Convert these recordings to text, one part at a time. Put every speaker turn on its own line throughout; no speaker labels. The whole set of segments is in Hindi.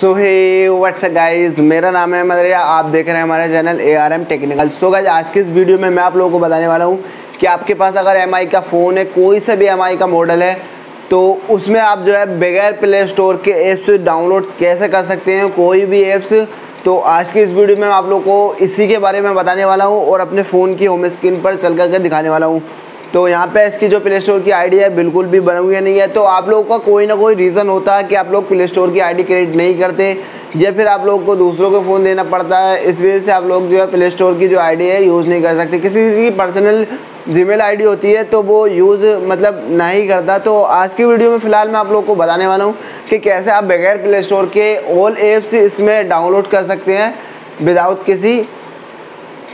सो हे व्हाट्सअप गाइस मेरा नाम है मदरिया। आप देख रहे हैं हमारे channel A R M technical so guys आज की इस वीडियो में मैं आप लोगों को बताने वाला हूँ कि आपके पास अगर एम आई का फ़ोन है, कोई सा भी एम आई का मॉडल है तो उसमें आप जो है बगैर प्ले स्टोर के ऐप्स डाउनलोड कैसे कर सकते हैं, कोई भी ऐप्स तो आज की इस वीडियो में आप लोग को इसी के बारे में बताने वाला हूँ और अपने फ़ोन की होम स्क्रीन पर चल करके दिखाने वाला हूँ। तो यहाँ पे इसकी जो प्ले स्टोर की आईडी है, बिल्कुल भी बनी हुई नहीं है। तो आप लोगों का कोई ना कोई रीज़न होता है कि आप लोग प्ले स्टोर की आईडी क्रिएट नहीं करते, या फिर आप लोग को दूसरों को फ़ोन देना पड़ता है। इस वजह से आप लोग जो है प्ले स्टोर की जो आईडी है यूज़ नहीं कर सकते। किसी की पर्सनल जीमेल आईडी होती है तो वो यूज़ मतलब नहीं करता। तो आज की वीडियो में फ़िलहाल मैं आप लोग को बताने वाला हूँ कि कैसे आप बगैर प्ले स्टोर के ऑल एप्स इसमें डाउनलोड कर सकते हैं विदाउट किसी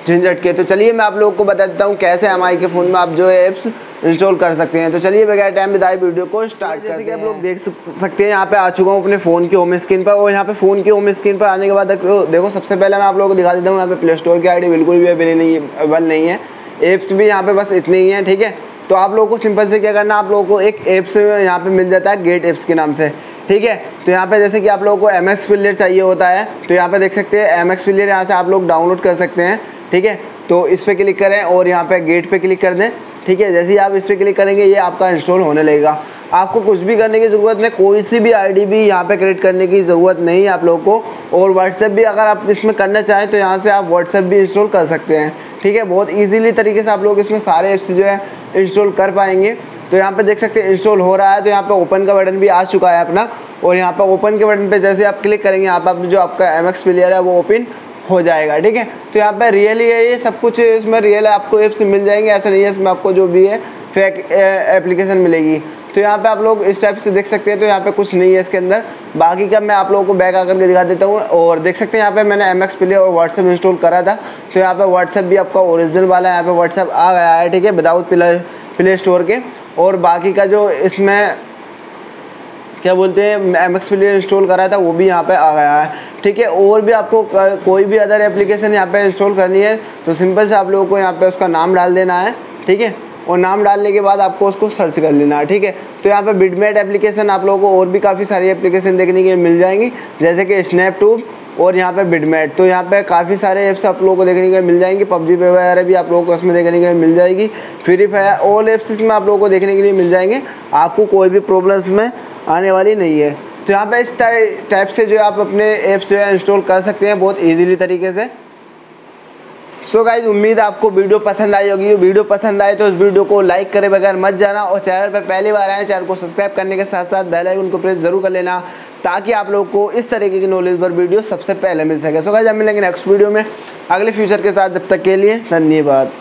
झंझट के तो चलिए मैं आप लोगों को बता देता हूँ कैसे एम के फ़ोन में आप जो एप्स इंस्टॉल कर सकते हैं। तो चलिए बगैर टाइम बिताए वीडियो को स्टार्ट जैसे कि आप लोग देख सकते हैं यहाँ पे आ चुका हूँ अपने फ़ोन की होम स्क्रीन पर और यहाँ पे फ़ोन की होम स्क्रीन पर आने के बाद देखो सबसे पहले मैं आप लोगों को दिखा देता हूँ यहाँ पे प्ले स्टोर की आईडी बिल्कुल भी अवेलेबल नहीं अवेलेबल नहीं है। ऐप्स भी यहाँ पे बस इतने ही हैं ठीक है? तो आप लोगों को सिंपल से क्या करना आप लोगों को एक ऐप्स यहाँ पे मिल जाता है गेट ऐप्स के नाम से ठीक है? तो यहाँ पे जैसे कि आप लोगों को एम एक्स चाहिए होता है तो यहाँ पे देख सकते हैं एम एक्स यहाँ से आप लोग डाउनलोड कर सकते हैं। ठीक है? तो इस पर क्लिक करें और यहाँ पे गेट पे क्लिक कर दें। ठीक है? जैसे ही आप इस पर क्लिक करेंगे, ये आपका इंस्टॉल होने लगेगा। आपको कुछ भी करने की ज़रूरत नहीं, कोई सी भी आईडी भी यहाँ पे क्रिएट करने की ज़रूरत नहीं है आप लोगों को। और व्हाट्सएप भी अगर आप इसमें करना चाहें तो यहाँ से आप व्हाट्सएप भी इंस्टॉल कर सकते हैं। ठीक है? बहुत ईजीली तरीके से आप लोग इसमें सारे ऐप्स जो है, इंस्टॉल कर पाएँगे। तो यहाँ पे देख सकते हैं, इंस्टॉल हो रहा है। तो यहाँ पे ओपन का बटन भी आ चुका है अपना। और यहाँ पे ओपन के बटन पे जैसे आप क्लिक करेंगे यहाँ पर जो आपका एम एक्स प्लेयर है, वो ओपन हो जाएगा, ठीक है? तो यहाँ पे रियल ही है, ये सब कुछ इसमें रियल आपको एप्स मिल जाएँगे, ऐसा नहीं है इसमें आपको जो भी है फेक एप्लीकेशन मिलेगी। तो यहाँ पे आप लोग इस टाइप से देख सकते हैं तो यहाँ पे कुछ नहीं है इसके अंदर। बाकी का मैं आप लोगों को बैक आकर के दिखा देता हूँ, और देख सकते हैं यहाँ पे मैंने एम एक्स प्ले और व्हाट्सअप इंस्टॉल करा था। तो यहाँ पे व्हाट्सअप भी आपका ओरिजिनल वाला है, यहाँ पे व्हाट्सअप आ गया है, ठीक है? विदाउट प्ले प्ले स्टोर के। और बाकी का जो इसमें क्या बोलते हैं एम एक्स प्लेयर इंस्टॉल कराया था वो भी यहाँ पे आ गया है। ठीक है और भी आपको कर, कोई भी अदर एप्लीकेशन यहाँ पे इंस्टॉल करनी है तो सिंपल से आप लोगों को यहाँ पे उसका नाम डाल देना है ठीक है? और नाम डालने के बाद आपको उसको सर्च कर लेना है ठीक है? तो यहाँ पे बिडमेट एप्लीकेशन आप लोगों को और भी काफ़ी सारी एप्लीकेशन देखने के लिए मिल जाएँगी जैसे कि स्नैपटूब और यहाँ पे बिडमेट तो यहाँ पे काफ़ी सारे ऐप्स आप लोगों को देखने के लिए मिल जाएँगे पबजी पे वगैरह भी आप लोगों को उसमें देखने के लिए मिल जाएगी फ्री फायर ऑल ऐप्स इसमें आप लोगों को देखने के लिए मिल जाएँगे। आपको कोई भी प्रॉब्लम इसमें आने वाली नहीं है। तो यहाँ पे इस टाइप से जो आप अपने ऐप्स जो है इंस्टॉल कर सकते हैं बहुत ईजीली तरीके से। सो so गाइज़ उम्मीद आपको वीडियो पसंद आई होगी। वीडियो पसंद आए तो इस वीडियो को लाइक करे बगैर मत जाना और चैनल पर पहली बार आए चैनल को सब्सक्राइब करने के साथ साथ बेल आइकन को प्रेस ज़रूर कर लेना ताकि आप लोग को इस तरीके की नॉलेज पर वीडियो सबसे पहले मिल सके। सो गाइज़ हम मिलेंगे नेक्स्ट वीडियो में। अगले फ्यूचर के साथ, जब तक के लिए धन्यवाद।